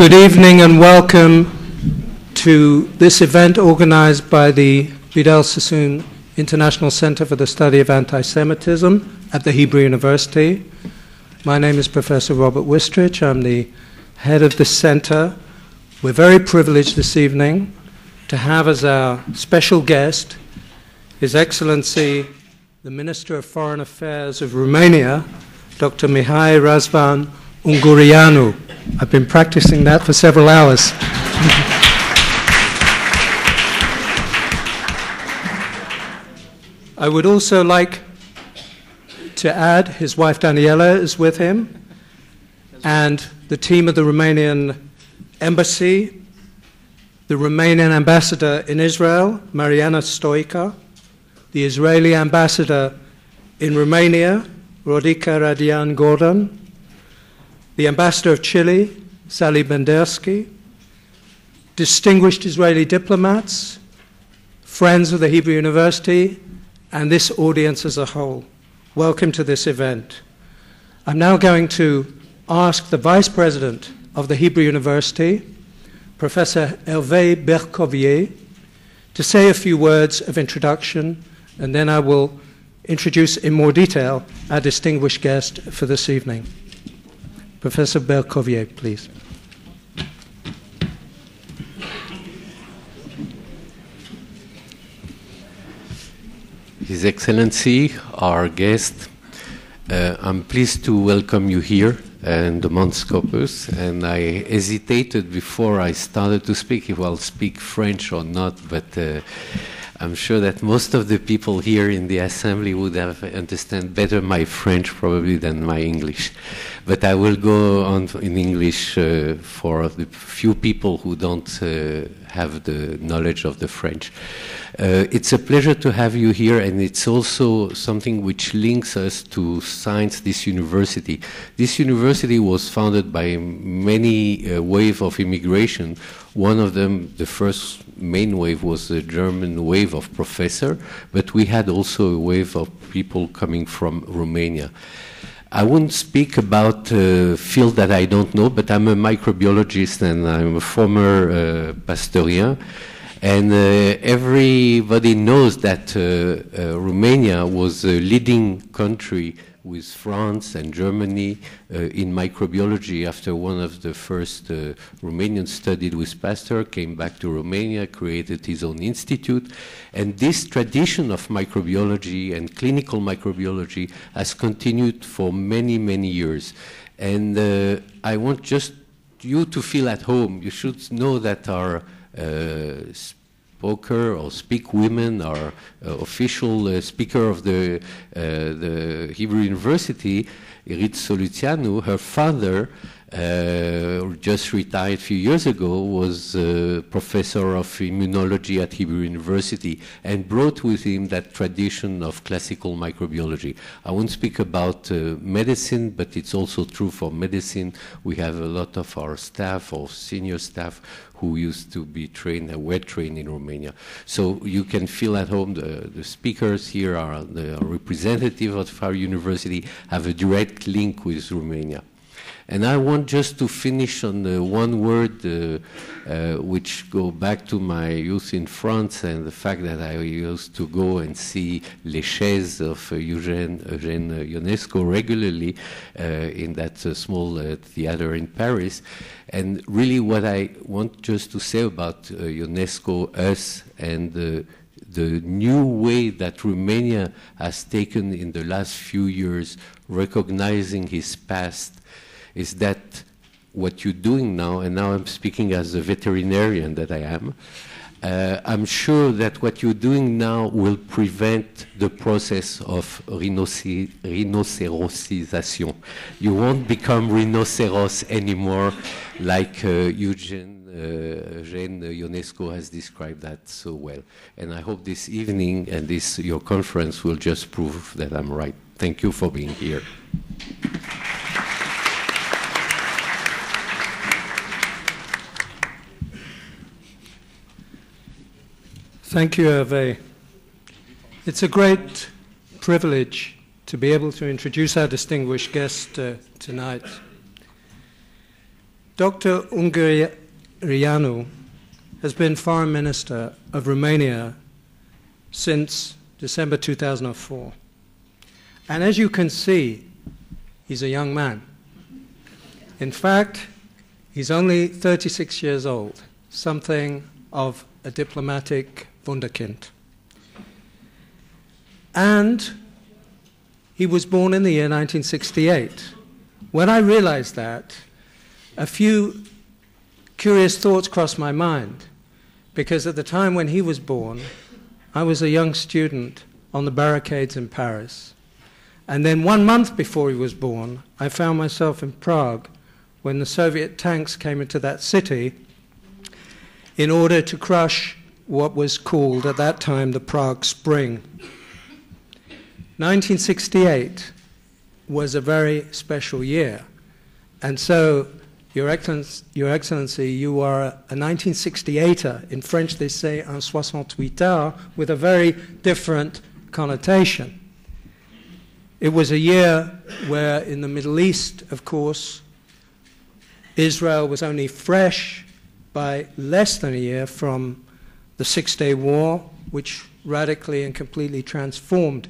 Good evening and welcome to this event organized by the Vidal Sassoon International Center for the Study of Anti Semitism at the Hebrew University. My name is Professor Robert Wistrich. I'm the head of the center. We're very privileged this evening to have as our special guest His Excellency the Minister of Foreign Affairs of Romania, Dr. Mihai Razvan Ungureanu. I've been practicing that for several hours. I would also like to add his wife Daniela is with him, and the team of the Romanian embassy, the Romanian ambassador in Israel, Mariana Stoica, the Israeli ambassador in Romania, Rodica Radian Gordon, the ambassador of Chile, Sally Bendersky, distinguished Israeli diplomats, friends of the Hebrew University, and this audience as a whole. Welcome to this event. I'm now going to ask the Vice President of the Hebrew University, Professor Hervé Bercovier, to say a few words of introduction, and then I will introduce in more detail our distinguished guest for this evening. Professor Bercovier, please. His Excellency, our guest, uh, I'm pleased to welcome you here in the Mount Scopus, and I hesitated before I started to speak if I'll speak French or not, but uh, I'm sure that most of the people here in the assembly would have understand better my French probably than my English. But I will go on in English uh, for the few people who don't uh, have the knowledge of the French. Uh, it's a pleasure to have you here, and it's also something which links us to science. This university, this university was founded by many uh, wave of immigration. One of them, the first main wave, was the German wave of professor, but we had also a wave of people coming from Romania. I wouldn't speak about a field that I don't know, but I'm a microbiologist and I'm a former uh. And uh, everybody knows that uh, uh, Romania was a leading country with France and Germany uh, in microbiology after one of the first uh, Romanians studied with Pasteur, came back to Romania, created his own institute. And this tradition of microbiology and clinical microbiology has continued for many, many years. And uh, I want just you to feel at home. You should know that our uh, spoker or speak women or uh, official uh, speaker of the, the Hebrew University, Irit Soluțianu, her father uh, just retired a few years ago, was a professor of immunology at Hebrew University and brought with him that tradition of classical microbiology. I won't speak about uh, medicine, but it's also true for medicine. We have a lot of our staff or senior staff who used to be trained, uh, were trained in Romania. So you can feel at home. The, the speakers here are the representative of our university, have a direct link with Romania. And I want just to finish on one word uh, uh, which go back to my youth in France and the fact that I used to go and see Les Chaises of uh, Eugène, Eugène Ionesco regularly in that small theater in Paris. And really what I want just to say about Ionesco, us, and the new way that Romania has taken in the last few years, recognizing his past is that what you're doing now, and now I'm speaking as a veterinarian that I am, uh, I'm sure that what you're doing now will prevent the process of rhinoce rhinocerosization. You won't become rhinoceros anymore like uh, Eugene, uh, Ionesco has described that so well. And I hope this evening and this your conference will just prove that I'm right. Thank you for being here. Thank you, Hervé. It's a great privilege to be able to introduce our distinguished guest uh, tonight. Dr. Ungureanu has been Foreign Minister of Romania since December 2004. And as you can see, he's a young man. In fact, he's only 36 years old, something of a diplomatic wunderkind. And he was born in the year 1968. When I realized that, a few curious thoughts crossed my mind, because at the time when he was born, I was a young student on the barricades in Paris. And then one month before he was born, I found myself in Prague when the Soviet tanks came into that city in order to crush what was called at that time the Prague Spring. 1968 was a very special year. And so, Your Excellency, Your Excellency you are a 1968er. In French, they say un 68 with a very different connotation. It was a year where, in the Middle East, of course, Israel was only fresh by less than a year from the Six Day War, which radically and completely transformed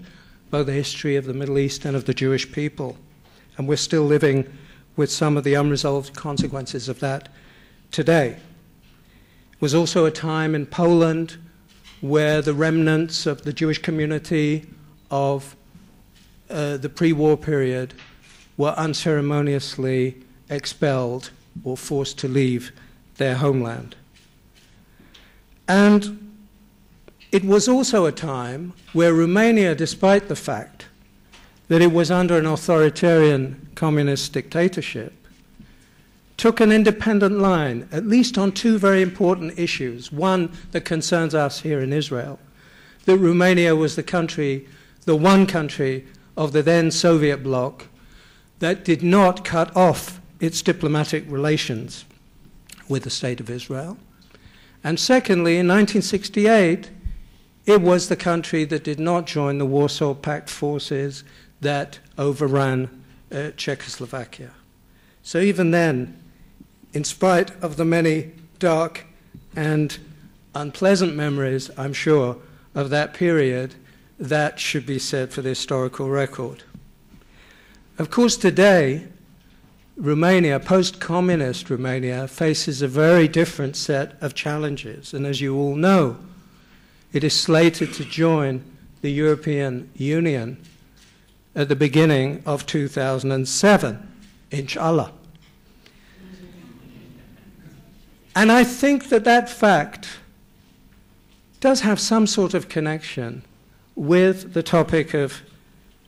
both the history of the Middle East and of the Jewish people. And we're still living with some of the unresolved consequences of that today. It was also a time in Poland where the remnants of the Jewish community of uh, the pre war period were unceremoniously expelled or forced to leave their homeland. And it was also a time where Romania, despite the fact that it was under an authoritarian communist dictatorship, took an independent line, at least on two very important issues. One that concerns us here in Israel that Romania was the country, the one country of the then Soviet bloc that did not cut off its diplomatic relations with the State of Israel. And secondly, in 1968, it was the country that did not join the Warsaw Pact forces that overran uh, Czechoslovakia. So even then, in spite of the many dark and unpleasant memories, I'm sure, of that period, that should be said for the historical record. Of course, today, Romania, post communist Romania, faces a very different set of challenges. And as you all know, it is slated to join the European Union at the beginning of 2007, inshallah. And I think that that fact does have some sort of connection with the topic of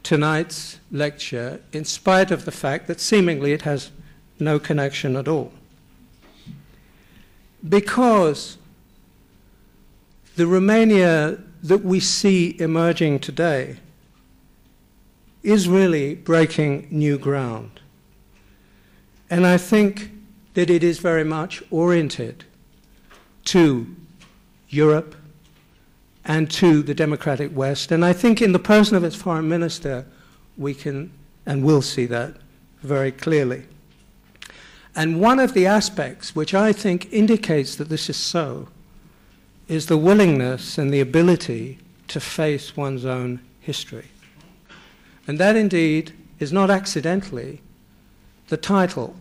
tonight's lecture, in spite of the fact that seemingly it has no connection at all. Because the Romania that we see emerging today is really breaking new ground. And I think that it is very much oriented to Europe and to the democratic West. And I think in the person of its foreign minister, we can and will see that very clearly. And one of the aspects which I think indicates that this is so is the willingness and the ability to face one's own history. And that indeed is not accidentally the title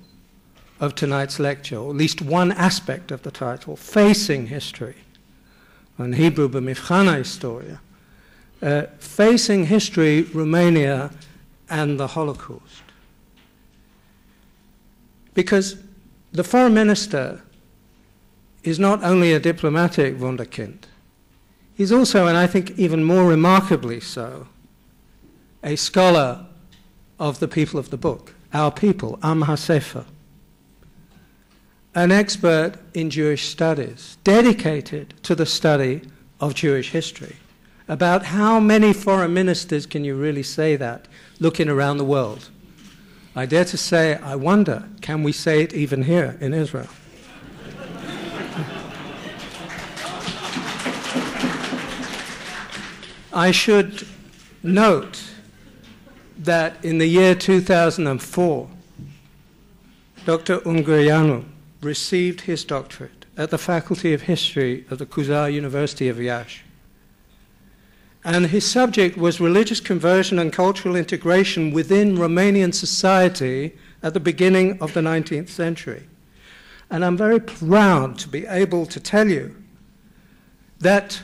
of tonight's lecture, or at least one aspect of the title, Facing History. In Hebrew, B'mivchana Historia. Uh, facing history, Romania, and the Holocaust. Because the foreign minister is not only a diplomatic wunderkind, he's also, and I think even more remarkably so, a scholar of the people of the book, our people, Am HaSefer, an expert in Jewish studies, dedicated to the study of Jewish history. About how many foreign ministers can you really say that looking around the world? I dare to say, I wonder, can we say it even here in Israel? I should note that in the year 2004, Dr. Ungureanu received his doctorate at the Faculty of History of the Cuza University of Iași. And his subject was religious conversion and cultural integration within Romanian society at the beginning of the 19th century. And I'm very proud to be able to tell you that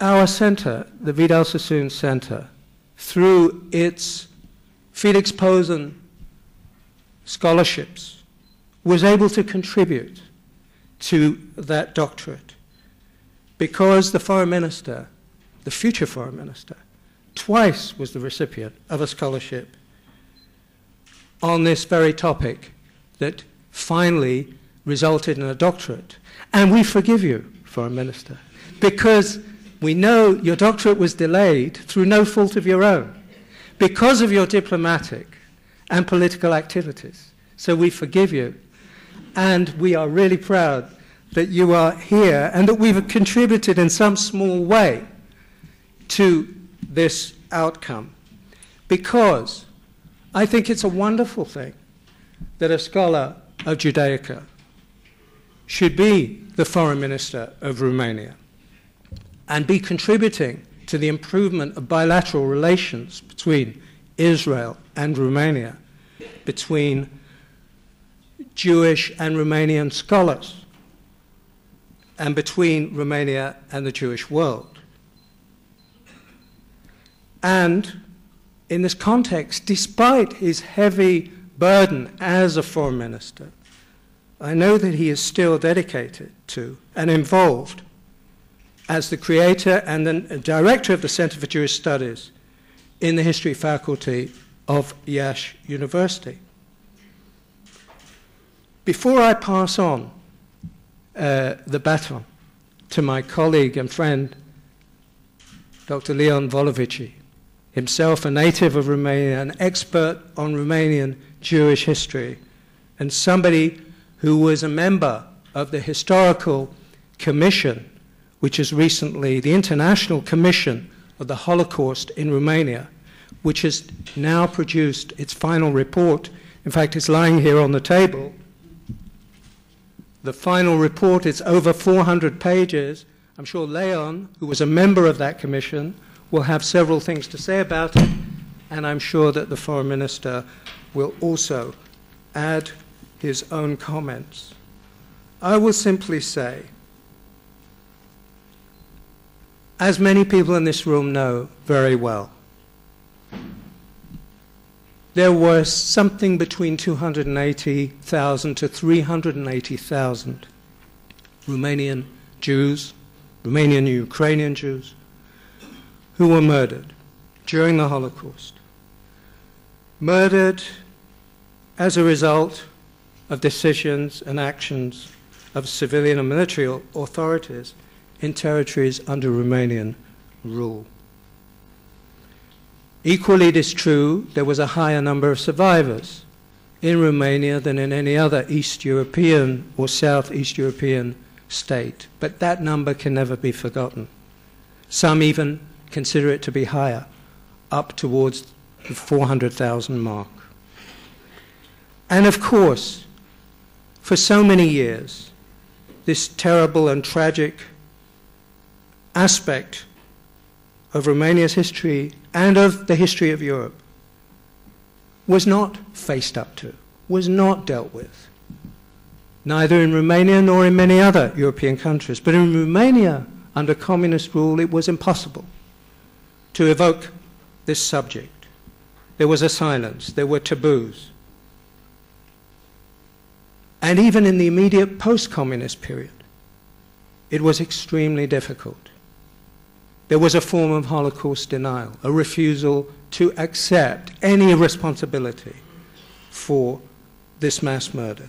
our center, the Vidal Sassoon Center, through its Felix Posen scholarships, was able to contribute to that doctorate because the foreign minister, the future foreign minister, twice was the recipient of a scholarship on this very topic that finally resulted in a doctorate. And we forgive you, foreign minister, because we know your doctorate was delayed through no fault of your own because of your diplomatic and political activities. So we forgive you. And we are really proud that you are here and that we've contributed in some small way to this outcome. Because I think it's a wonderful thing that a scholar of Judaica should be the foreign minister of Romania and be contributing to the improvement of bilateral relations between Israel and Romania, between Jewish and Romanian scholars, and between Romania and the Jewish world. And in this context, despite his heavy burden as a foreign minister, I know that he is still dedicated to and involved as the creator and the director of the Center for Jewish Studies in the history faculty of Iași University. Before I pass on uh, the baton to my colleague and friend, Dr. Leon Volovici, himself a native of Romania, an expert on Romanian Jewish history, and somebody who was a member of the Historical Commission which is recently the International Commission of the Holocaust in Romania, which has now produced its final report. In fact, it's lying here on the table. The final report is over 400 pages. I'm sure Leon, who was a member of that commission, will have several things to say about it, and I'm sure that the foreign minister will also add his own comments. I will simply say as many people in this room know very well, there were something between 280,000 to 380,000 Romanian Jews, Romanian and Ukrainian Jews, who were murdered during the Holocaust. Murdered as a result of decisions and actions of civilian and military authorities in territories under Romanian rule. Equally, it is true there was a higher number of survivors in Romania than in any other East European or Southeast European state, but that number can never be forgotten. Some even consider it to be higher, up towards the 400,000 mark. And of course, for so many years, this terrible and tragic aspect of Romania's history and of the history of Europe was not faced up to, was not dealt with, neither in Romania nor in many other European countries. But in Romania, under communist rule, it was impossible to evoke this subject. There was a silence, there were taboos. And even in the immediate post communist period, it was extremely difficult there was a form of Holocaust denial, a refusal to accept any responsibility for this mass murder.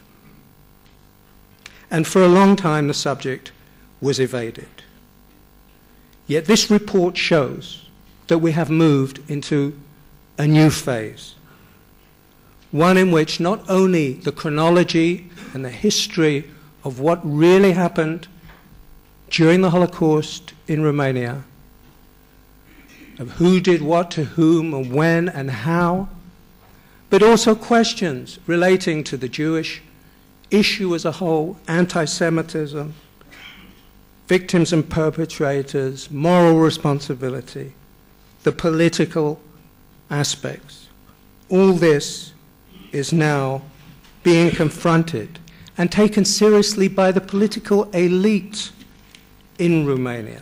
And for a long time, the subject was evaded. Yet this report shows that we have moved into a new phase, one in which not only the chronology and the history of what really happened during the Holocaust in Romania of who did what to whom and when and how, but also questions relating to the Jewish issue as a whole, anti Semitism, victims and perpetrators, moral responsibility, the political aspects, all this is now being confronted and taken seriously by the political elite in Romania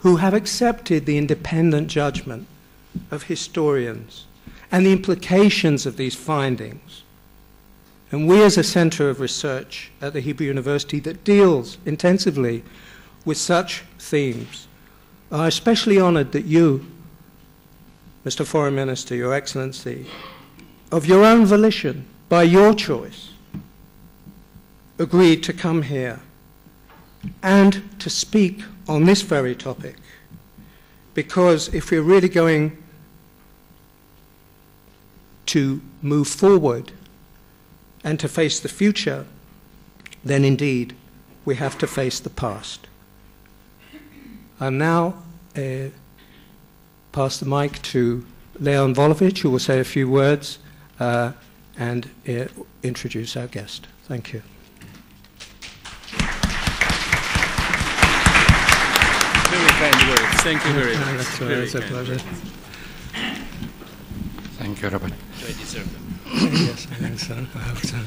who have accepted the independent judgment of historians and the implications of these findings. And we, as a center of research at the Hebrew University that deals intensively with such themes, are especially honored that you, Mr. Foreign Minister, Your Excellency, of your own volition, by your choice, agreed to come here and to speak on this very topic. Because if we're really going to move forward and to face the future, then indeed we have to face the past. I'll now uh, pass the mic to Leon Volovici, who will say a few words uh, and uh, introduce our guest. Thank you. Very kind words. Thank you very much. That's, uh, Very it's a pleasure. Thank you, Robert. Do I deserve them. yes, I think so. I hope so.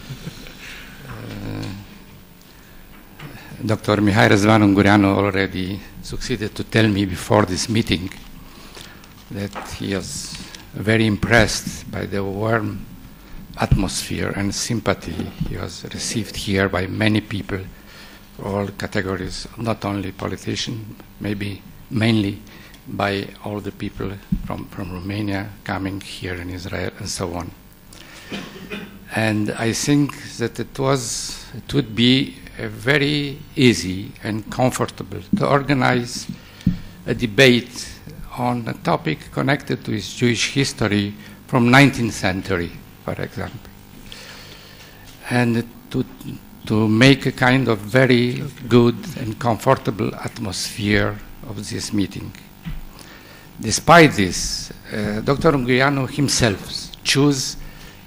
Dr. Mihai Răzvan Ungureanu already succeeded to tell me before this meeting that he was very impressed by the warm atmosphere and sympathy he was received here by many people, all categories, not only politicians, maybe mainly by all the people from, from Romania coming here in Israel and so on. And I think that it was, it would be very easy and comfortable to organize a debate on a topic connected to his Jewish history from 19th century, for example, and to to make a kind of very good and comfortable atmosphere of this meeting. Despite this, uh, Dr. Ungureanu himself chose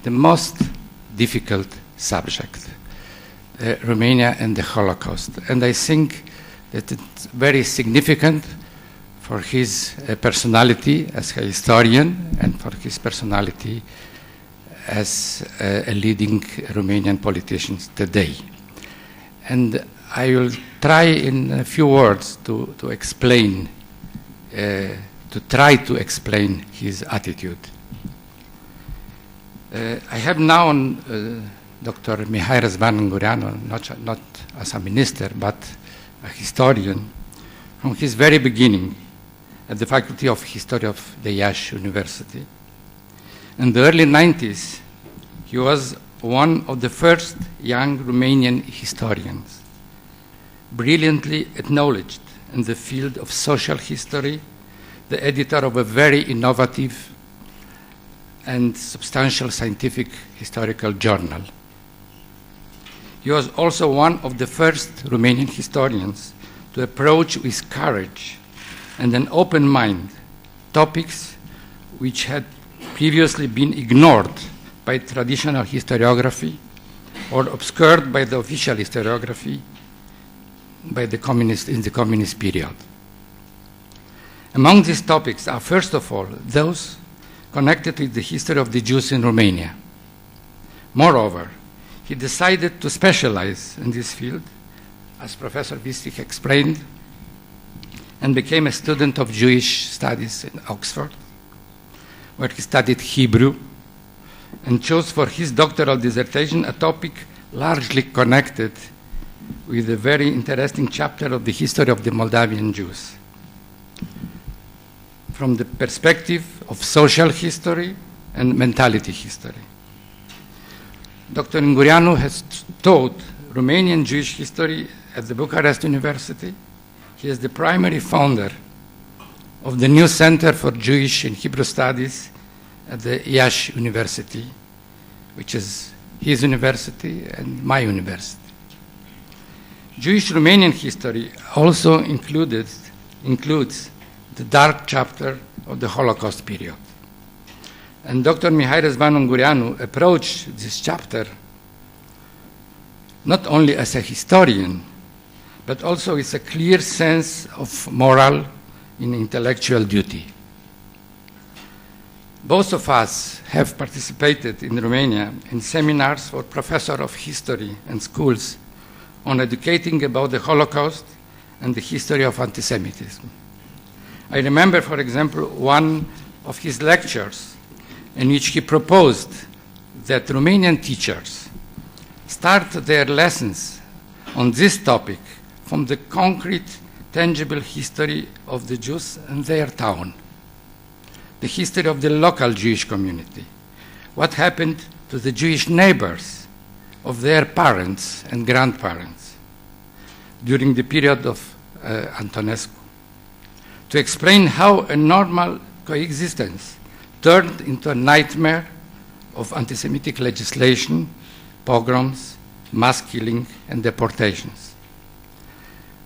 the most difficult subject, uh, Romania and the Holocaust. And I think that it's very significant for his uh, personality as a historian and for his personality as uh, a leading Romanian politician today. And I will try in a few words to, to explain, uh, to try to explain his attitude. Uh, I have now on uh, Dr. Mihai Răzvan Ungureanu, not, not as a minister, but a historian, from his very beginning at the Faculty of History of the Iași University. In the early 90s, he was one of the first young Romanian historians, brilliantly acknowledged in the field of social history, the editor of a very innovative and substantial scientific historical journal. He was also one of the first Romanian historians to approach with courage and an open mind topics which had previously been ignored by traditional historiography or obscured by the official historiography by the communist in the communist period. Among these topics are first of all those connected with the history of the Jews in Romania. Moreover, he decided to specialize in this field, as Professor Wistrich explained, and became a student of Jewish studies in Oxford, where he studied Hebrew and chose for his doctoral dissertation a topic largely connected with a very interesting chapter of the history of the Moldavian Jews. From the perspective of social history and mentality history. Dr. Ungureanu has taught Romanian Jewish history at the Bucharest University. He is the primary founder of the new Center for Jewish and Hebrew Studies at the Iași University, which is his university and my university. Jewish Romanian history also included, includes the dark chapter of the Holocaust period. And Dr. Mihai Răzvan Ungureanu approached this chapter not only as a historian, but also with a clear sense of moral and intellectual duty. Both of us have participated in Romania in seminars for professors of history and schools on educating about the Holocaust and the history of anti-Semitism. I remember, for example, one of his lectures in which he proposed that Romanian teachers start their lessons on this topic from the concrete, tangible history of the Jews and their town the history of the local Jewish community, what happened to the Jewish neighbors of their parents and grandparents during the period of uh, Antonescu, to explain how a normal coexistence turned into a nightmare of anti Semitic legislation, pogroms, mass killing, and deportations.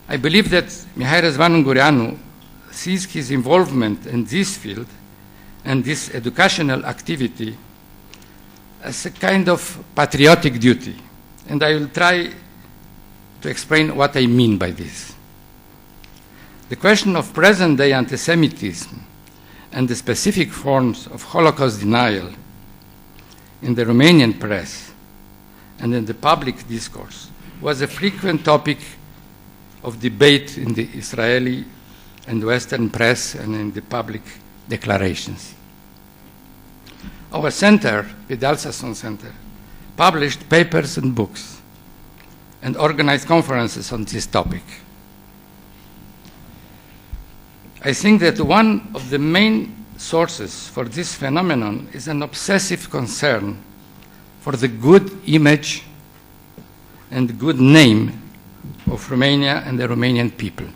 I believe that Mihai Răzvan sees his involvement in this field and this educational activity as a kind of patriotic duty. And I will try to explain what I mean by this. The question of present day anti Semitism and the specific forms of Holocaust denial in the Romanian press and in the public discourse was a frequent topic of debate in the Israeli and Western press and in the public declarations. Our center, Vidal Sassoon Center, published papers and books and organized conferences on this topic. I think that one of the main sources for this phenomenon is an obsessive concern for the good image and good name of Romania and the Romanian people.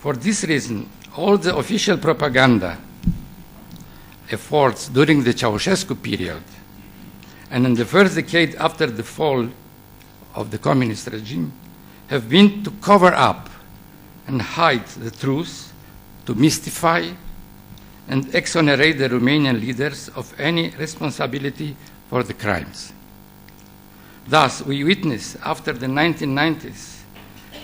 For this reason, all the official propaganda efforts during the Ceausescu period and in the first decade after the fall of the communist regime have been to cover up and hide the truth, to mystify and exonerate the Romanian leaders of any responsibility for the crimes. Thus, we witness after the 1990s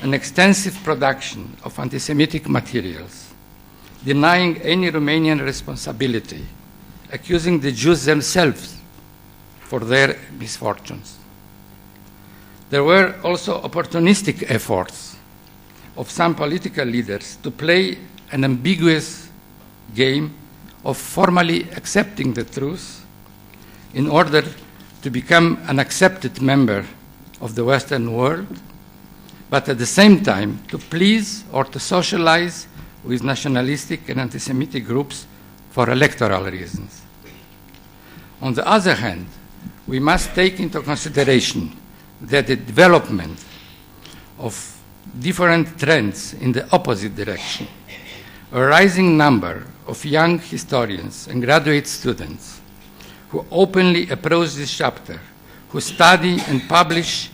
an extensive production of anti Semitic materials denying any Romanian responsibility, accusing the Jews themselves for their misfortunes. There were also opportunistic efforts of some political leaders to play an ambiguous game of formally accepting the truth in order to become an accepted member of the Western world, but at the same time to please or to socialize with nationalistic and anti Semitic groups for electoral reasons. On the other hand, we must take into consideration that the development of different trends in the opposite direction, a rising number of young historians and graduate students who openly approach this chapter, who study and publish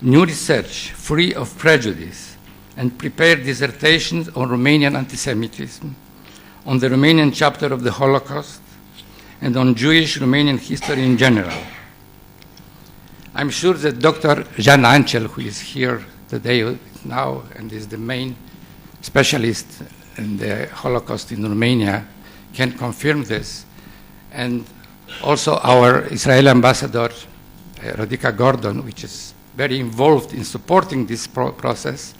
new research free of prejudice, and prepared dissertations on Romanian anti-Semitism, on the Romanian chapter of the Holocaust, and on Jewish Romanian history in general. I'm sure that Dr. Jean Ancel, who is here today now and is the main specialist in the Holocaust in Romania, can confirm this. And also our Israeli ambassador, uh, Rodica Gordon, which is very involved in supporting this pro process,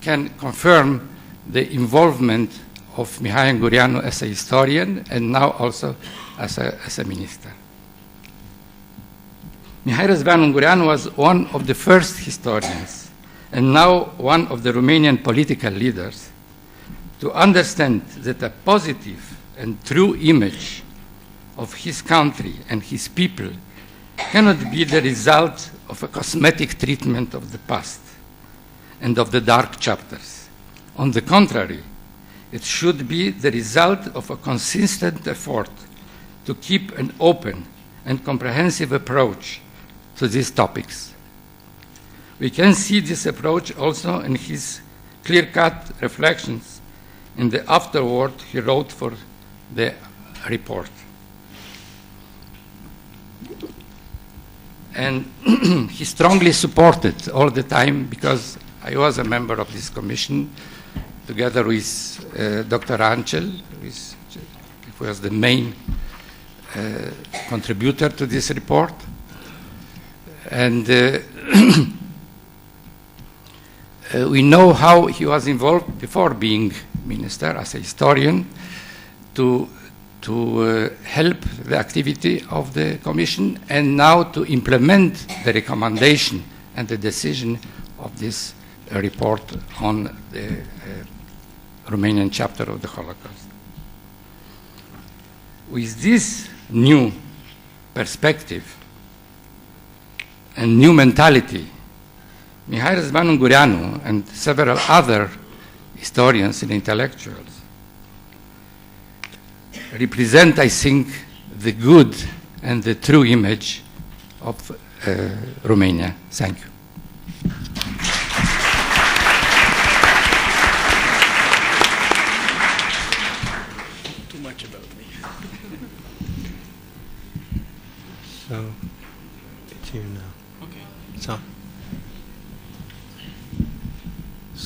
can confirm the involvement of Mihai Ungureanu as a historian and now also as a, as a minister. Mihai Răzvan was one of the first historians and now one of the Romanian political leaders to understand that a positive and true image of his country and his people cannot be the result of a cosmetic treatment of the past and of the dark chapters. On the contrary, it should be the result of a consistent effort to keep an open and comprehensive approach to these topics. We can see this approach also in his clear cut reflections in the afterword he wrote for the report. and he strongly supported all the time because I was a member of this commission together with uh, Dr. Ancel, who was the main uh, contributor to this report. And uh, uh, we know how he was involved before being minister as a historian to to uh, help the activity of the Commission and now to implement the recommendation and the decision of this uh, report on the uh, Romanian chapter of the Holocaust. With this new perspective and new mentality, Mihai Răzvan Ungureanu and several other historians and intellectuals represent, I think, the good and the true image of uh, Romania. Thank you. Too much about me. So, it's you now. Okay. So,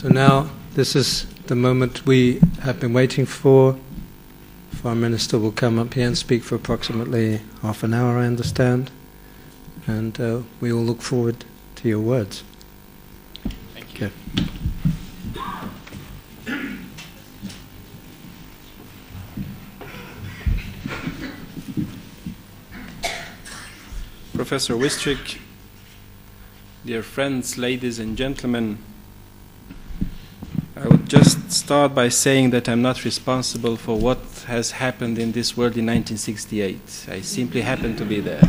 so now this is the moment we have been waiting for. Foreign Minister will come up here and speak for approximately half an hour, I understand, and uh, we all look forward to your words. Thank you. Okay. Professor Wistrich, dear friends, ladies and gentlemen, I would just start by saying that I'm not responsible for what has happened in this world in 1968. I simply happened to be there.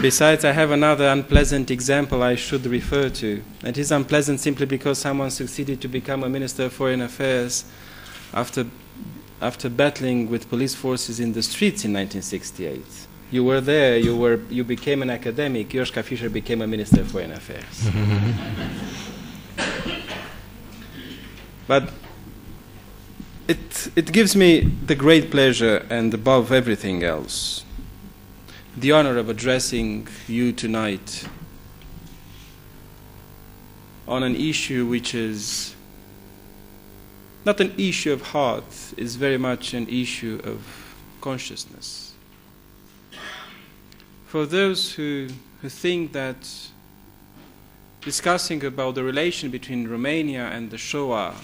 Besides, I have another unpleasant example I should refer to. It is unpleasant simply because someone succeeded to become a Minister of Foreign Affairs after, after battling with police forces in the streets in 1968. You were there, you, were, you became an academic, Joschka Fischer became a Minister of Foreign Affairs. but it, it gives me the great pleasure and above everything else the honor of addressing you tonight on an issue which is not an issue of heart, is very much an issue of consciousness. For those who, who think that discussing about the relation between Romania and the Shoah,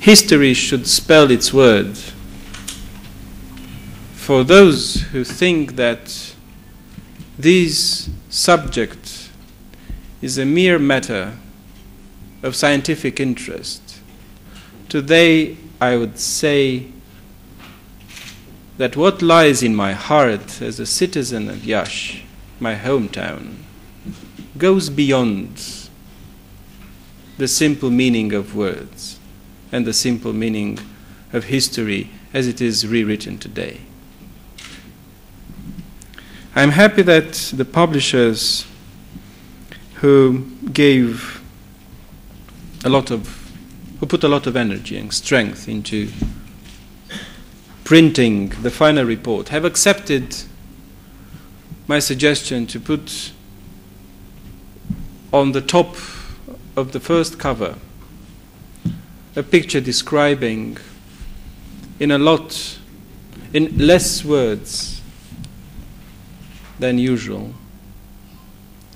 history should spell its word. For those who think that this subject is a mere matter of scientific interest, today I would say that what lies in my heart as a citizen of Iași, my hometown, goes beyond the simple meaning of words and the simple meaning of history as it is rewritten today. I'm happy that the publishers who gave a lot of, who put a lot of energy and strength into printing the final report have accepted my suggestion to put on the top of the first cover a picture describing in a lot, in less words than usual,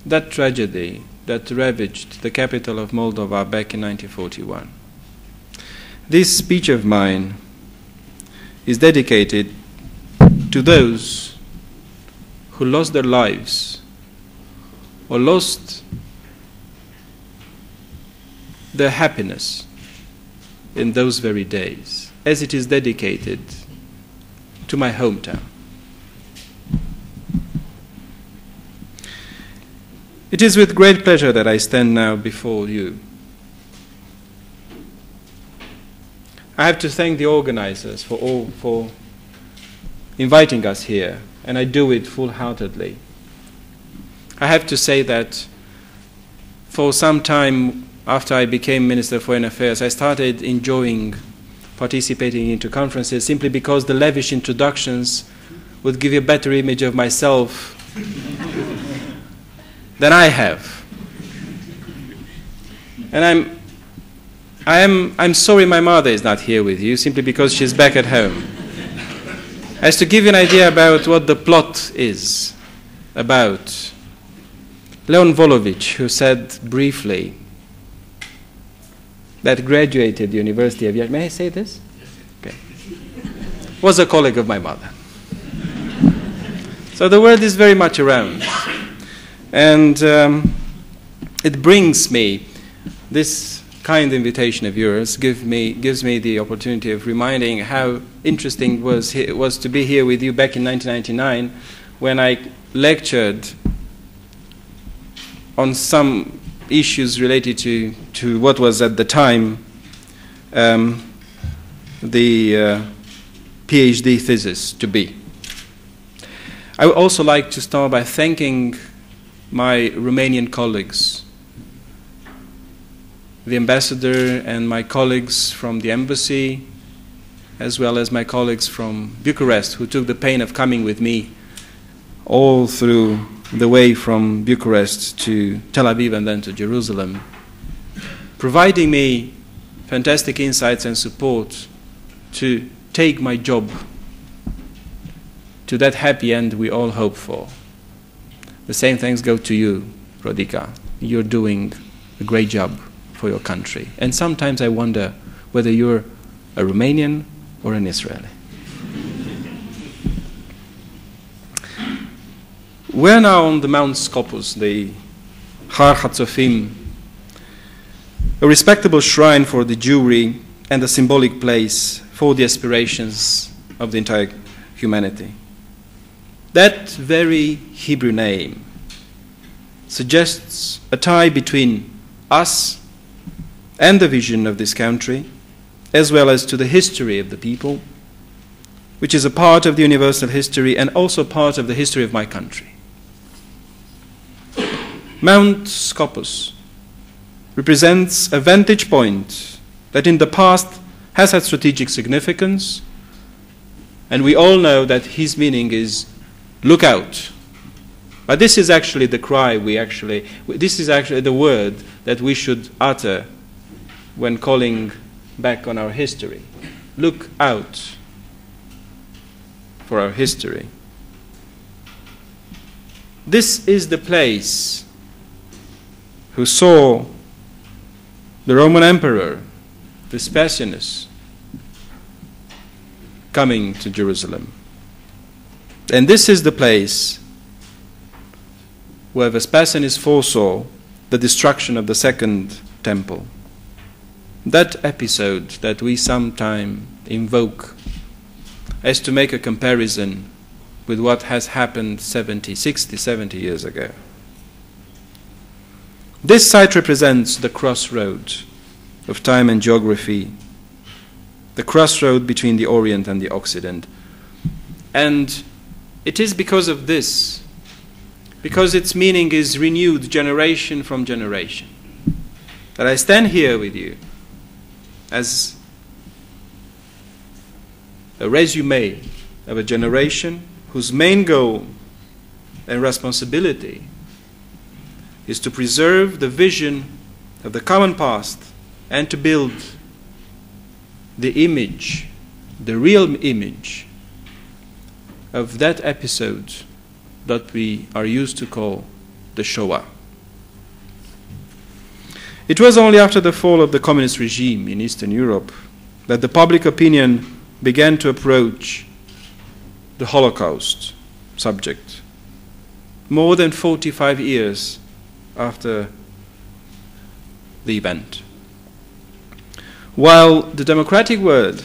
that tragedy that ravaged the capital of Moldova back in 1941. This speech of mine is dedicated to those who lost their lives or lost their happiness in those very days, as it is dedicated to my hometown. It is with great pleasure that I stand now before you. I have to thank the organizers for all for inviting us here, and I do it full-heartedly. I have to say that for some time after I became Minister of Foreign Affairs, I started enjoying participating into conferences simply because the lavish introductions would give you a better image of myself than I have. And I'm, I am, I'm sorry my mother is not here with you, simply because she's back at home. As to give you an idea about what the plot is about, Leon Volovici, who said briefly that graduated the University of Iași, may I say this? Okay. Was a colleague of my mother. So the word is very much around. And um, it brings me, this kind invitation of yours give me, gives me the opportunity of reminding how interesting was it was to be here with you back in 1999 when I lectured on some issues related to, to what was at the time um, the uh, PhD thesis to be. I would also like to start by thanking my Romanian colleagues, the ambassador and my colleagues from the embassy, as well as my colleagues from Bucharest who took the pain of coming with me all through the way from Bucharest to Tel Aviv and then to Jerusalem, providing me fantastic insights and support to take my job to that happy end we all hope for. The same thanks go to you, Rodica. You're doing a great job for your country. And sometimes I wonder whether you're a Romanian or an Israeli. We're now on the Mount Scopus, the Har Hatzofim, a respectable shrine for the Jewry and a symbolic place for the aspirations of the entire humanity. That very Hebrew name suggests a tie between us and the vision of this country, as well as to the history of the people, which is a part of the universal history and also part of the history of my country. Mount Scopus represents a vantage point that in the past has had strategic significance, and we all know that his meaning is look out. But this is actually the cry we actually, this is actually the word that we should utter when calling back on our history. Look out for our history. This is the place who saw the Roman Emperor, Vespasianus, coming to Jerusalem. And this is the place where Vespasianus foresaw the destruction of the second temple. That episode that we sometime invoke as to make a comparison with what has happened 70, 60, 70 years ago. This site represents the crossroad of time and geography, the crossroad between the Orient and the Occident. And it is because of this, because its meaning is renewed generation from generation, that I stand here with you as a resume of a generation whose main goal and responsibility is to preserve the vision of the common past and to build the image, the real image of that episode that we are used to call the Shoah. It was only after the fall of the communist regime in Eastern Europe that the public opinion began to approach the Holocaust subject. More than 45 years after the event. While the democratic world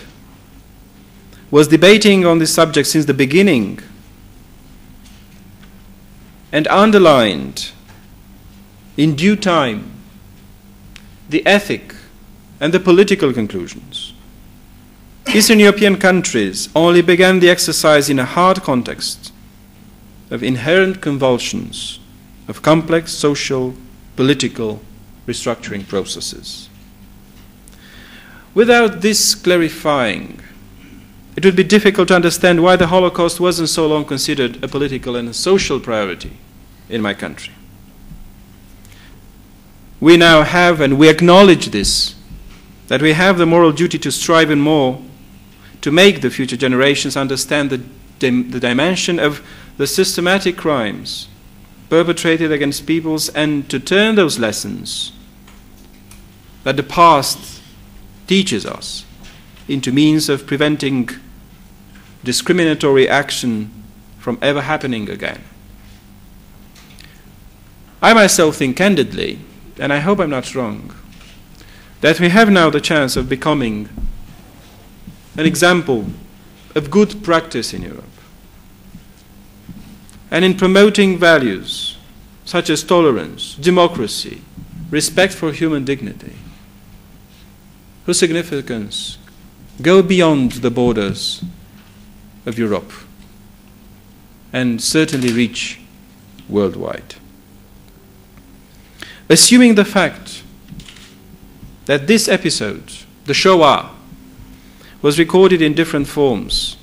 was debating on this subject since the beginning and underlined in due time the ethic and the political conclusions. Eastern European countries only began the exercise in a hard context of inherent convulsions of complex social, political restructuring processes. Without this clarifying it would be difficult to understand why the Holocaust wasn't so long considered a political and a social priority in my country. We now have, and we acknowledge this, that we have the moral duty to strive and more to make the future generations understand the, dim- the dimension of the systematic crimes perpetrated against peoples and to turn those lessons that the past teaches us into means of preventing discriminatory action from ever happening again. I myself think candidly, and I hope I'm not wrong, that we have now the chance of becoming an example of good practice in Europe. And in promoting values such as tolerance, democracy, respect for human dignity, whose significance go beyond the borders of Europe and certainly reach worldwide. Assuming the fact that this episode, the Shoah, was recorded in different forms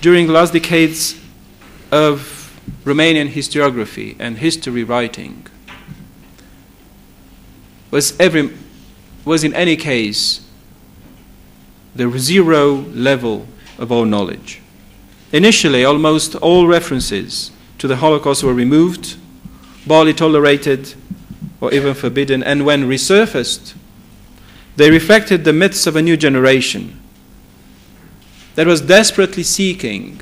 during the last decades of Romanian historiography and history writing, was, every, was in any case the zero level of our knowledge. Initially, almost all references to the Holocaust were removed, barely tolerated, or even forbidden, and when resurfaced, they reflected the myths of a new generation that was desperately seeking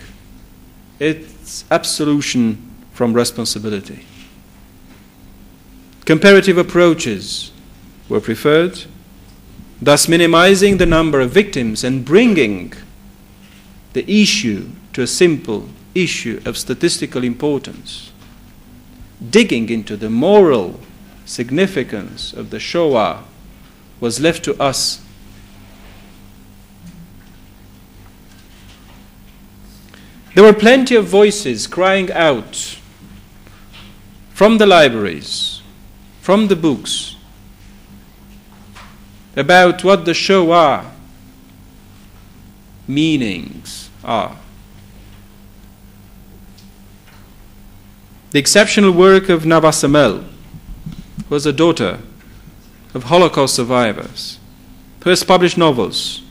its absolution from responsibility. Comparative approaches were preferred, thus minimizing the number of victims and bringing the issue to a simple issue of statistical importance. Digging into the moral significance of the Shoah was left to us. There were plenty of voices crying out from the libraries, from the books, about what the Shoah meanings are. The exceptional work of Nava Semel was a daughter of Holocaust survivors who has published novels,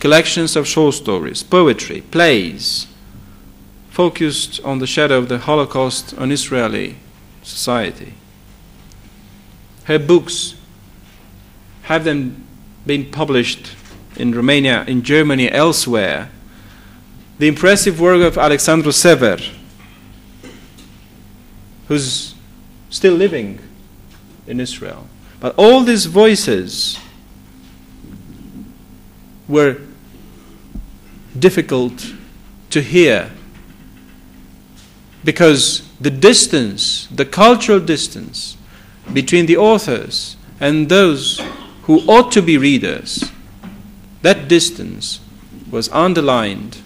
collections of short stories, poetry, plays, focused on the shadow of the Holocaust on Israeli society. Her books have them been published in Romania, in Germany, elsewhere. The impressive work of Alexandru Sever, who's still living in Israel. But all these voices were difficult to hear because the distance, the cultural distance between the authors and those who ought to be readers, that distance was underlined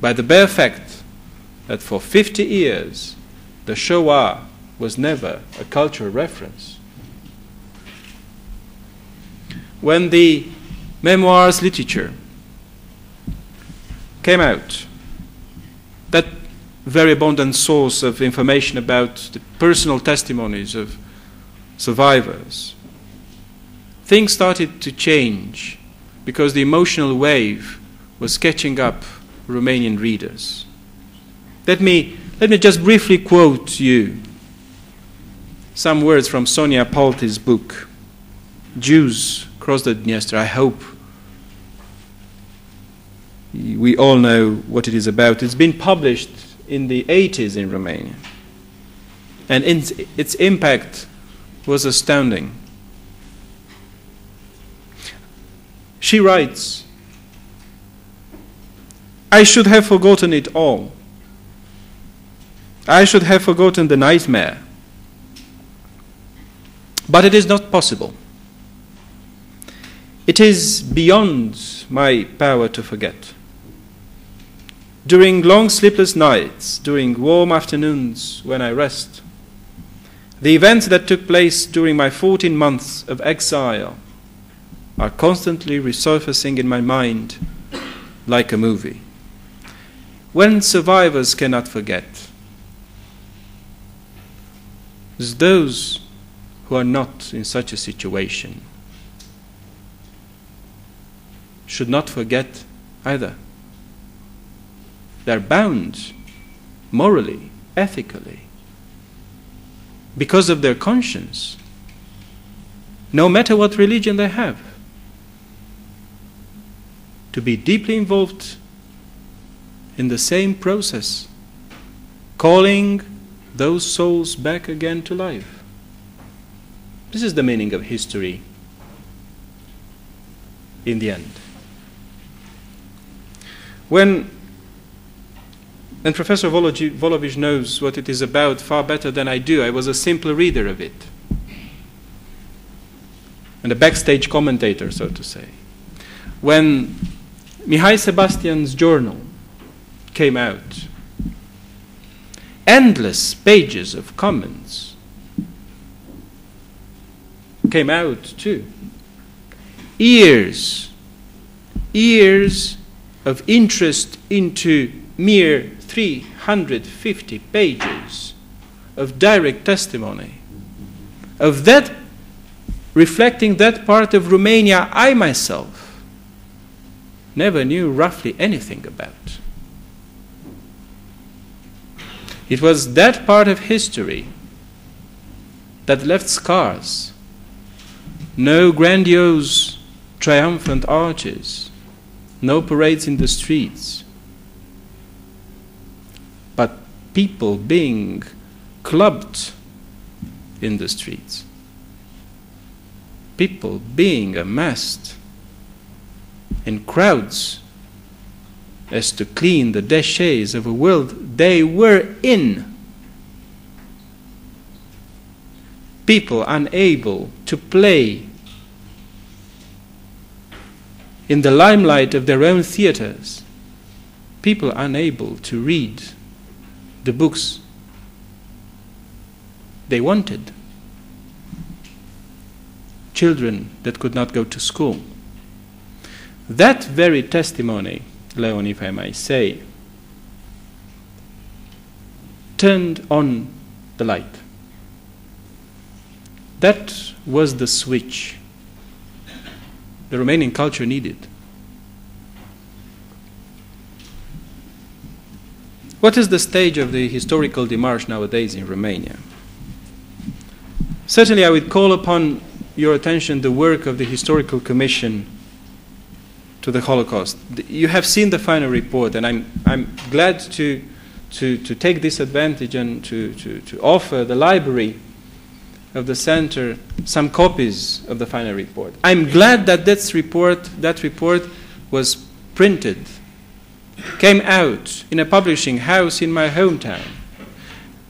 by the bare fact that for 50 years the Shoah was never a cultural reference. When the memoirs literature came out, that very abundant source of information about the personal testimonies of survivors, things started to change because the emotional wave was catching up Romanian readers. Let me, let me just briefly quote you some words from Sonia Palty's book, Jews Cross the Dniester. I hope we all know what it is about. It's been published in the 80s in Romania. And its impact was astounding. She writes, I should have forgotten it all. I should have forgotten the nightmare. But it is not possible. It is beyond my power to forget. During long sleepless nights, during warm afternoons when I rest, the events that took place during my 14 months of exile are constantly resurfacing in my mind like a movie. When survivors cannot forget, those who are not in such a situation should not forget either. They're bound morally, ethically, because of their conscience, no matter what religion they have, to be deeply involved in the same process, calling those souls back again to life. This is the meaning of history in the end. When, and Professor Volovici knows what it is about far better than I do, I was a simple reader of it, and a backstage commentator, so to say. When Mihai Sebastian's journal came out, endless pages of comments came out too. Years, years of interest into mere 350 pages of direct testimony, of that reflecting that part of Romania I myself never knew roughly anything about. It was that part of history that left scars. No grandiose, triumphant arches, no parades in the streets, but people being clubbed in the streets, people being amassed in crowds as to clean the déchets of a world they were in. People unable to play in the limelight of their own theaters, people unable to read the books they wanted, children that could not go to school. That very testimony, Leon, if I may say, turned on the light. That was the switch the Romanian culture needed. What is the stage of the historical demarche nowadays in Romania? Certainly, I would call upon your attention the work of the Historical Commission to the Holocaust. You have seen the final report, and I'm, I'm glad to, to, to take this advantage and to, to, to offer the library of the center some copies of the final report. I'm glad that that report, that report was printed, came out in a publishing house in my hometown.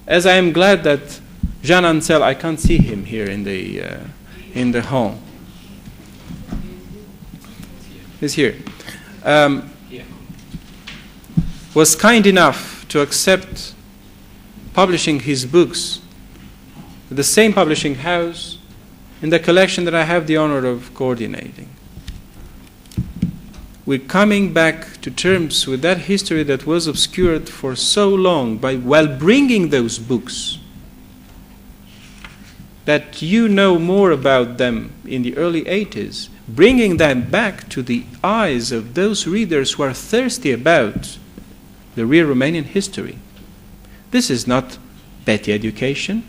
As I am glad that Jean Ancel, I can't see him here in the, uh, in the hall. He's here. Um, was kind enough to accept publishing his books the same publishing house in the collection that I have the honor of coordinating. We're coming back to terms with that history that was obscured for so long by while bringing those books that you know more about them in the early 80s, bringing them back to the eyes of those readers who are thirsty about the real Romanian history. This is not petty education.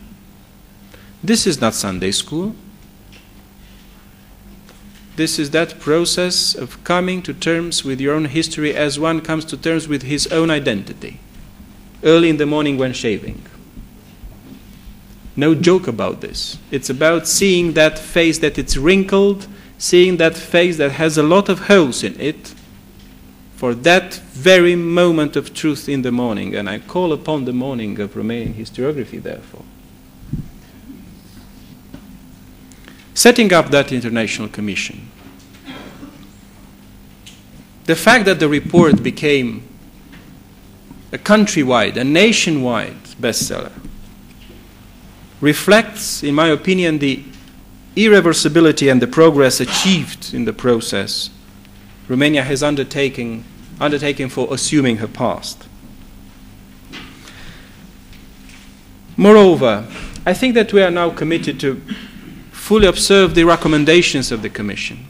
This is not Sunday school. This is that process of coming to terms with your own history as one comes to terms with his own identity. Early in the morning when shaving. No joke about this. It's about seeing that face that it's wrinkled, seeing that face that has a lot of holes in it for that very moment of truth in the morning. And I call upon the morning of Romanian historiography, therefore. Setting up that international commission. The fact that the report became a countrywide, a nationwide bestseller reflects, in my opinion, the irreversibility and the progress achieved in the process Romania has undertaken undertaken for assuming her past. Moreover, I think that we are now committed to fully observe the recommendations of the Commission.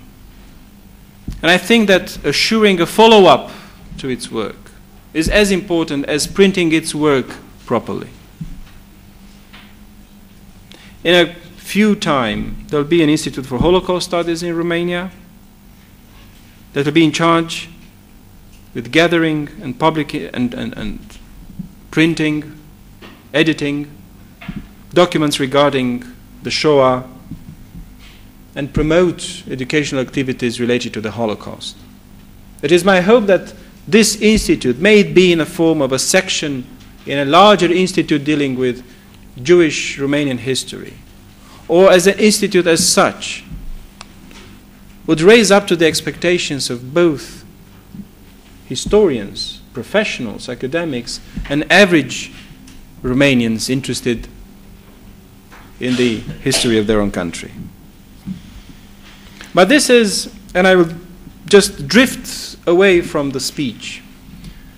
And I think that assuring a follow up to its work is as important as printing its work properly. In a few time, there will be an Institute for Holocaust Studies in Romania that will be in charge with gathering and public and, and, and printing, editing documents regarding the Shoah and promote educational activities related to the Holocaust. It is my hope that this institute may it be in the form of a section in a larger institute dealing with Jewish Romanian history, or as an institute as such, would raise up to the expectations of both historians, professionals, academics, and average Romanians interested in the history of their own country. But this is, and I will just drift away from the speech.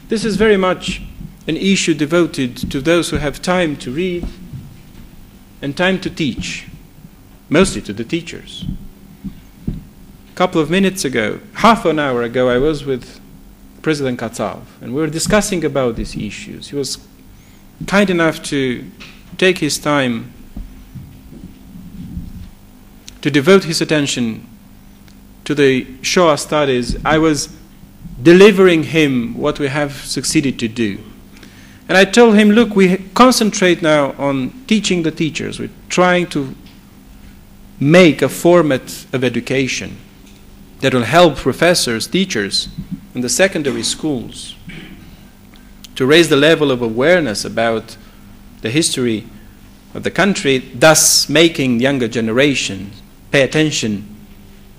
This is very much an issue devoted to those who have time to read and time to teach, mostly to the teachers. A couple of minutes ago, half an hour ago, I was with President Katsav, and we were discussing about these issues. He was kind enough to take his time to devote his attention to the Shoah studies. I was delivering him what we have succeeded to do. And I told him, look, we concentrate now on teaching the teachers. We're trying to make a format of education that will help professors, teachers in the secondary schools to raise the level of awareness about the history of the country, thus making younger generations pay attention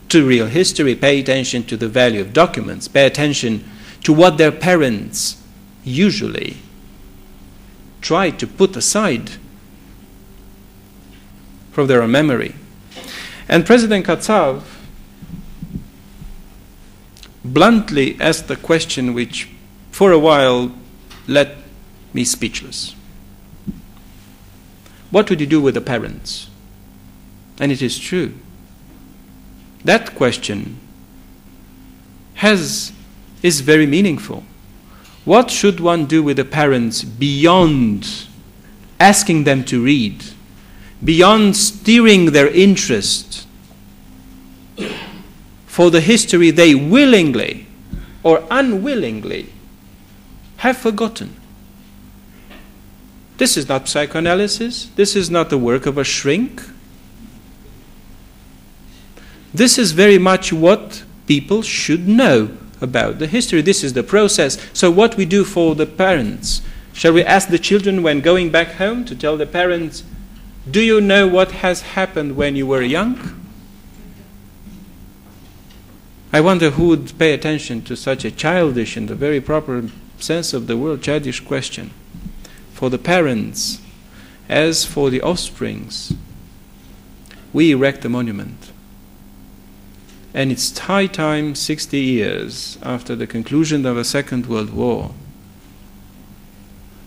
to real history, pay attention to the value of documents, pay attention to what their parents usually try to put aside from their own memory. And President Katsav bluntly asked a question which, for a while, left me speechless. What would you do with the parents? And it is true. That question has, is very meaningful. What should one do with the parents beyond asking them to read, beyond steering their interest for the history they willingly or unwillingly have forgotten? This is not psychoanalysis. This is not the work of a shrink. This is very much what people should know about the history. This is the process. So, what we do for the parents? Shall we ask the children when going back home to tell the parents, Do you know what has happened when you were young? I wonder who would pay attention to such a childish, in the very proper sense of the word, childish question. For the parents, as for the offsprings, we erect a monument. And it's high time, 60 years after the conclusion of the Second World War,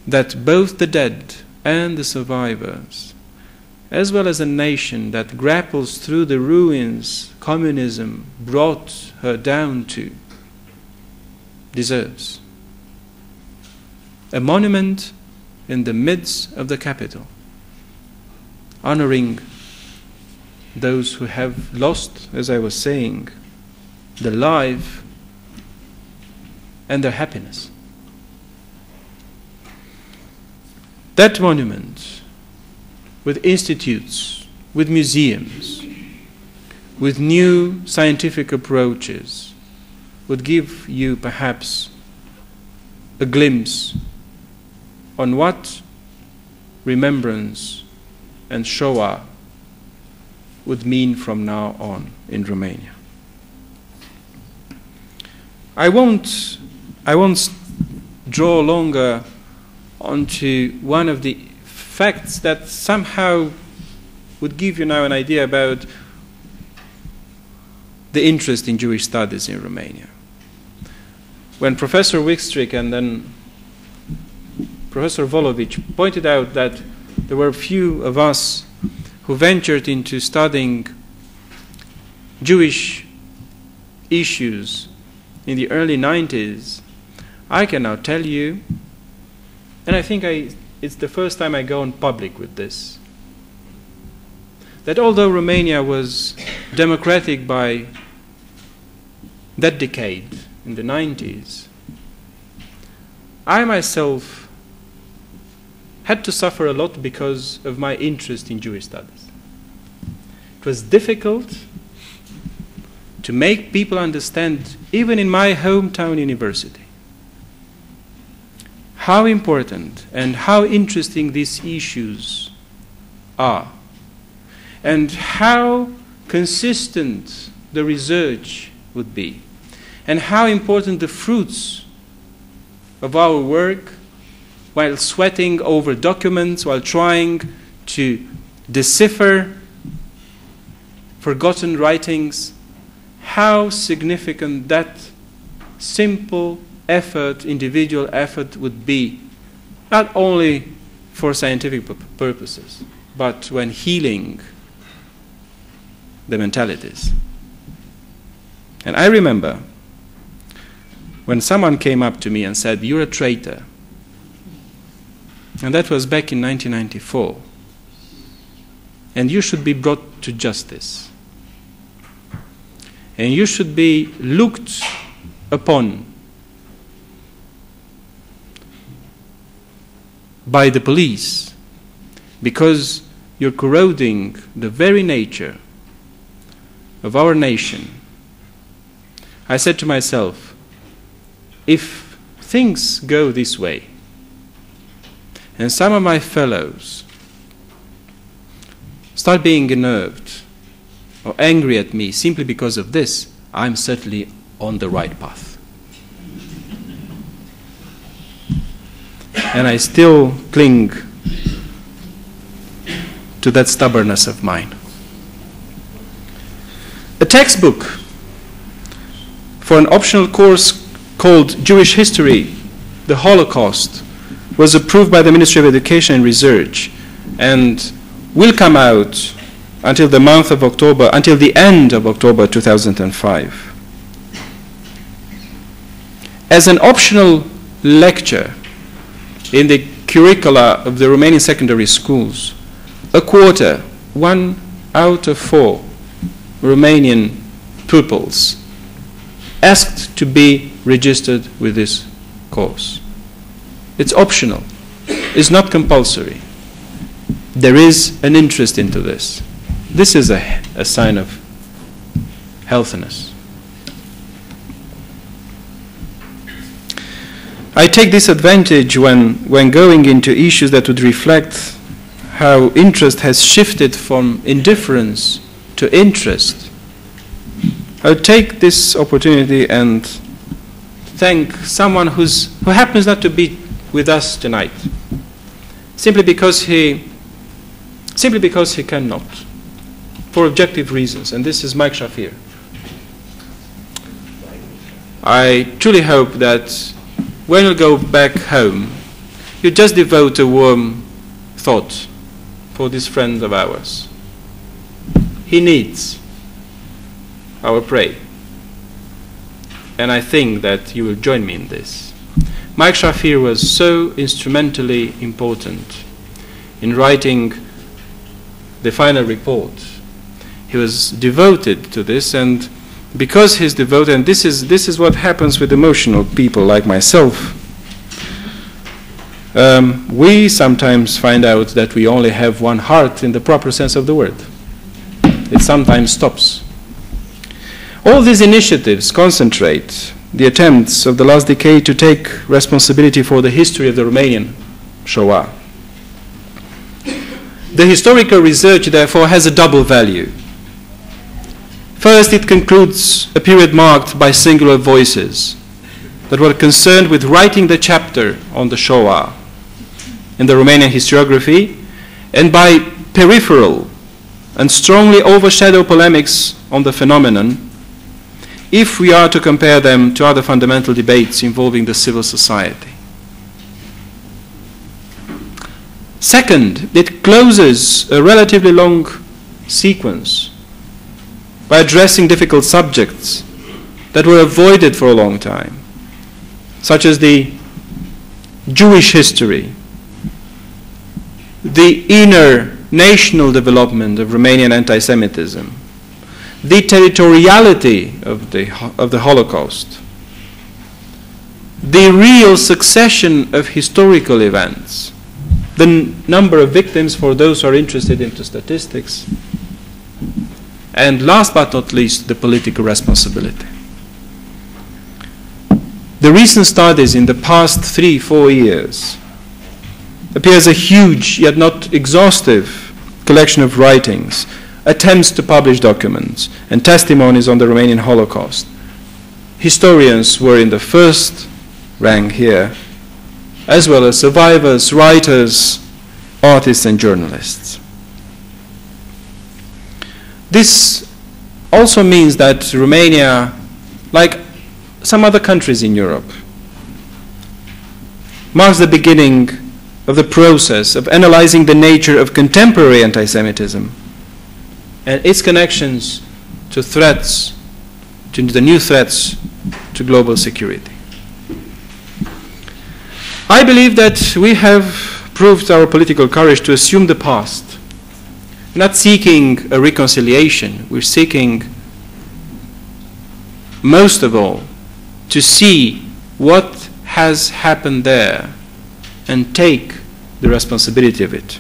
that both the dead and the survivors, as well as a nation that grapples through the ruins communism brought her down to, deserves a monument in the midst of the capital, honoring those who have lost, as I was saying, the life and their happiness. That monument, with institutes, with museums, with new scientific approaches, would give you perhaps a glimpse on what remembrance and Shoah would mean from now on in Romania. I won't, I won't draw longer onto one of the facts that somehow would give you now an idea about the interest in Jewish studies in Romania. when Professor Wistrich and then Professor Volovici pointed out that there were few of us who ventured into studying Jewish issues in the early 90s, I can now tell you, and I think I, it's the first time I go in public with this, that although Romania was democratic by that decade, in the 90s, I myself had to suffer a lot because of my interest in Jewish studies. It was difficult to make people understand, even in my hometown university, how important and how interesting these issues are, and how consistent the research would be, and how important the fruits of our work while sweating over documents, while trying to decipher forgotten writings, how significant that simple effort, individual effort, would be, not only for scientific purposes, but when healing the mentalities. And I remember when someone came up to me and said, You're a traitor. And that was back in 1994. And you should be brought to justice. And you should be looked upon by the police because you're corroding the very nature of our nation. I said to myself, if things go this way, and some of my fellows start being unnerved or angry at me simply because of this, I'm certainly on the right path. and I still cling to that stubbornness of mine. A textbook for an optional course called Jewish History, the Holocaust, was approved by the Ministry of Education and Research and will come out until the month of October, until the end of October 2005. As an optional lecture in the curricula of the Romanian secondary schools, a quarter, one out of four Romanian pupils asked to be registered with this course. It's optional, it's not compulsory. There is an interest into this. This is a, a sign of healthiness. I take this advantage when, when going into issues that would reflect how interest has shifted from indifference to interest. I take this opportunity and thank someone who's, who happens not to be with us tonight, simply because he, simply because he cannot, for objective reasons, and this is Mike Shafir. I truly hope that when you go back home, you just devote a warm thought for this friend of ours. He needs our prayer. And I think that you will join me in this. Mike Shafir was so instrumentally important in writing the final report. He was devoted to this, and because he's devoted, and this is, this is what happens with emotional people like myself, um, we sometimes find out that we only have one heart in the proper sense of the word. It sometimes stops. All these initiatives concentrate the attempts of the last decade to take responsibility for the history of the Romanian Shoah. The historical research, therefore, has a double value. First, it concludes a period marked by singular voices that were concerned with writing the chapter on the Shoah in the Romanian historiography and by peripheral and strongly overshadowed polemics on the phenomenon if we are to compare them to other fundamental debates involving the civil society. Second, it closes a relatively long sequence by addressing difficult subjects that were avoided for a long time, such as the Jewish history, the inner national development of Romanian anti Semitism, the territoriality of the, of the Holocaust, the real succession of historical events, the n- number of victims for those who are interested into statistics, and last but not least, the political responsibility. The recent studies in the past three, four years appears a huge yet not exhaustive collection of writings, attempts to publish documents, and testimonies on the Romanian Holocaust. Historians were in the first rank here, as well as survivors, writers, artists, and journalists. This also means that Romania, like some other countries in Europe, marks the beginning of the process of analyzing the nature of contemporary anti Semitism and its connections to threats, to the new threats to global security. I believe that we have proved our political courage to assume the past. Not seeking a reconciliation, we're seeking, most of all, to see what has happened there and take the responsibility of it.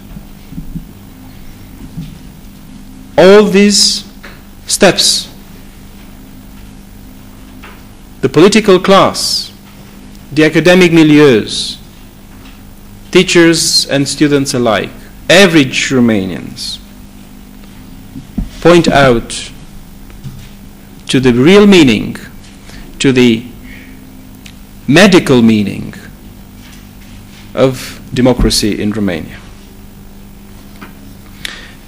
All these steps, the political class, the academic milieus, teachers and students alike, average Romanians, point out to the real meaning, to the medical meaning of democracy in Romania.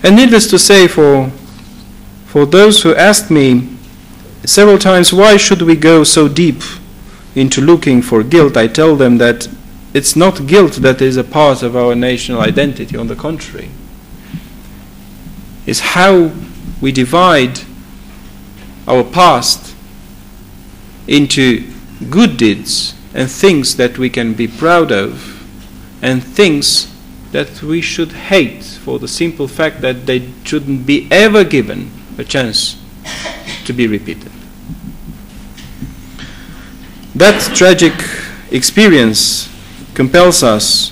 And needless to say, for, for those who asked me several times, why should we go so deep into looking for guilt, I tell them that it's not guilt that is a part of our national identity, on the contrary. It's how we divide our past into good deeds and things that we can be proud of and things that we should hate for the simple fact that they shouldn't be ever given a chance to be repeated. That tragic experience compels us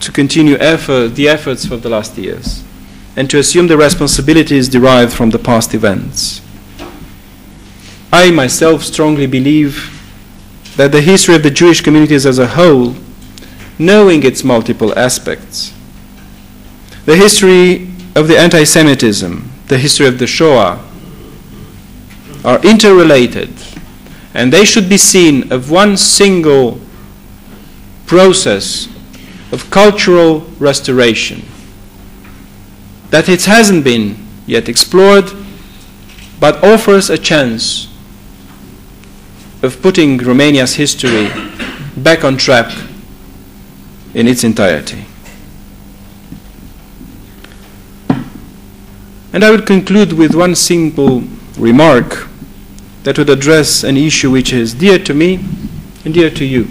to continue effort, the efforts of the last years and to assume the responsibilities derived from the past events. I myself strongly believe that the history of the Jewish communities as a whole, knowing its multiple aspects, the history of the anti Semitism, the history of the Shoah, are interrelated and they should be seen of one single process of cultural restoration that it hasn't been yet explored but offers a chance of putting Romania's history back on track in its entirety. And I would conclude with one simple remark that would address an issue which is dear to me and dear to you.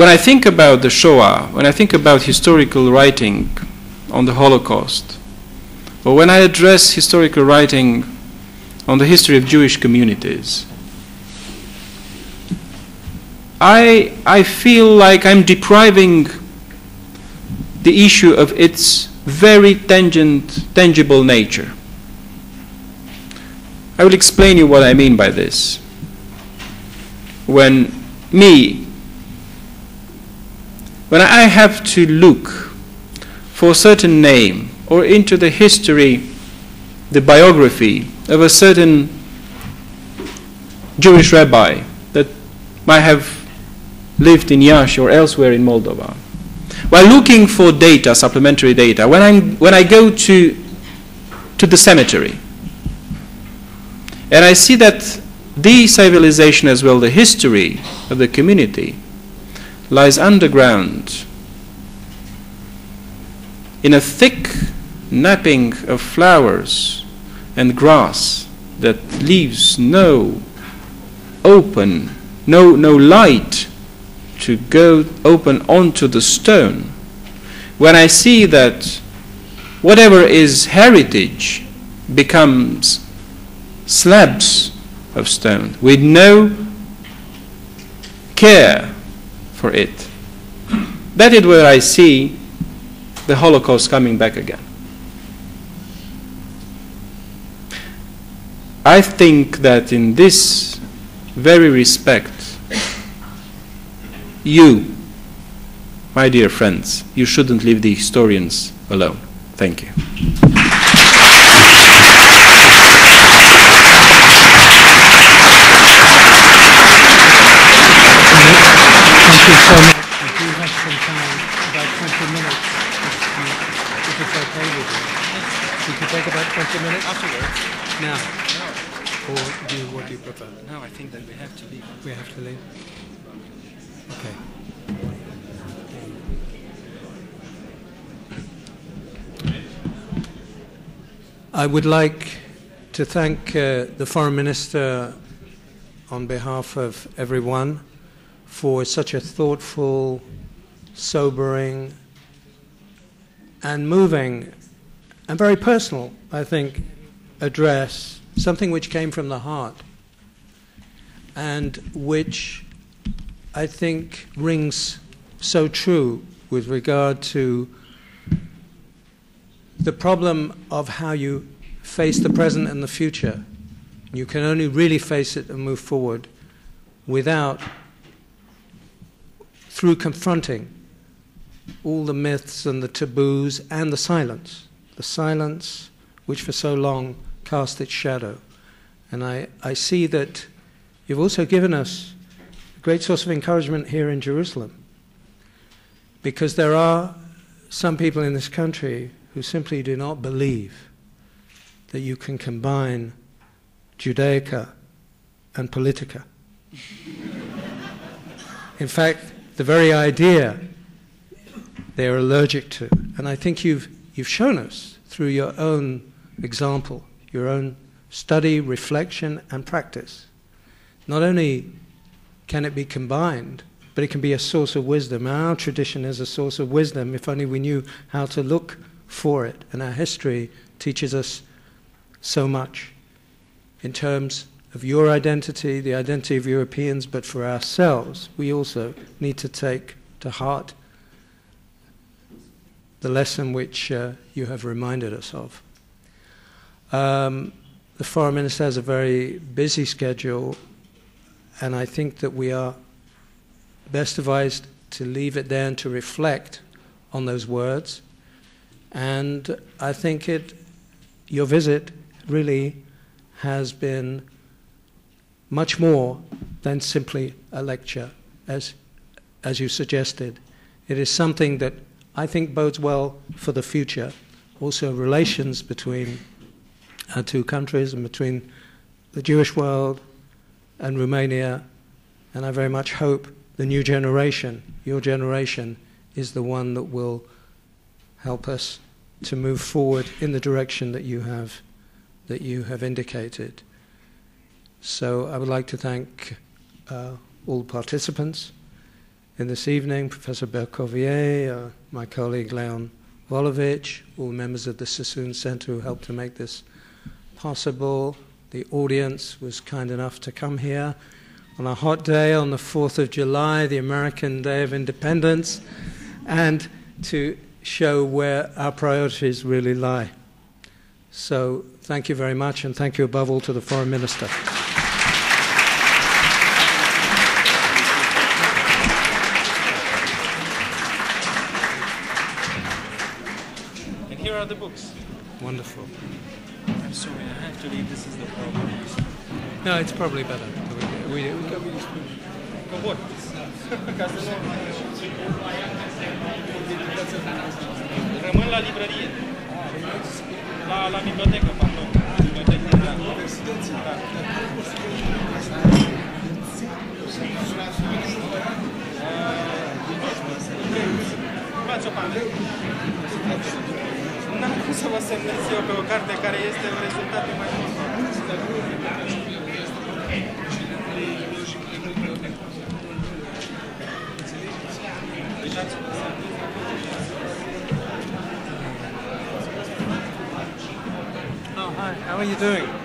When I think about the Shoah, when I think about historical writing on the Holocaust, or when I address historical writing on the history of Jewish communities, I, I feel like I'm depriving the issue of its very tangent, tangible nature. I will explain you what I mean by this. When me, when I have to look for a certain name or into the history, the biography of a certain Jewish rabbi that might have lived in Iași or elsewhere in Moldova, while looking for data, supplementary data, when, I'm, when I go to, to the cemetery. And I see that the civilization as well, the history of the community, lies underground in a thick napping of flowers and grass that leaves no open, no, no light to go open onto the stone. When I see that whatever is heritage becomes slabs of stone with no care for it, that is where I see the Holocaust coming back again. I think that in this very respect, you, my dear friends, you shouldn't leave the historians alone. Thank you. Thank you so much. We do have some time, about 20 minutes, if, if it's okay with you. We could take about 20 minutes Afterwards? now, No. or do what you prefer? No, I think that we have to leave. We have to leave? Okay. I would like to thank uh, the Foreign Minister on behalf of everyone for such a thoughtful, sobering, and moving, and very personal, I think, address, something which came from the heart and which I think rings so true with regard to the problem of how you face the present and the future. You can only really face it and move forward without, through confronting all the myths and the taboos and the silence. The silence which for so long cast its shadow. And I, I see that You've also given us a great source of encouragement here in Jerusalem because there are some people in this country who simply do not believe that you can combine Judaica and Politica. in fact, the very idea they are allergic to. And I think you've, you've shown us through your own example, your own study, reflection, and practice not only can it be combined, but it can be a source of wisdom. Our tradition is a source of wisdom if only we knew how to look for it. And our history teaches us so much in terms of your identity, the identity of Europeans, but for ourselves, we also need to take to heart the lesson which uh, you have reminded us of. Um, the foreign minister has a very busy schedule and I think that we are best advised to leave it there and to reflect on those words. And I think it, your visit really has been much more than simply a lecture, as, as you suggested. It is something that I think bodes well for the future. Also, relations between our two countries and between the Jewish world and Romania, and I very much hope the new generation, your generation, is the one that will help us to move forward in the direction that you have that you have indicated. So I would like to thank uh, all participants in this evening, Professor Bercovier, uh, my colleague Leon Volovici, all members of the Sassoon Center who helped to make this possible, the audience was kind enough to come here on a hot day on the 4th of July, the American Day of Independence, and to show where our priorities really lie. So, thank you very much, and thank you above all to the Foreign Minister. Probably better. We, we, Con voi. Ca să nu... Rămân la librărie. La, la bibliotecă, pardon. Bibliotecă, da. Da. Faci o pană. N-am cum să vă semnez eu pe o carte care este un rezultat mai bun. How are you doing?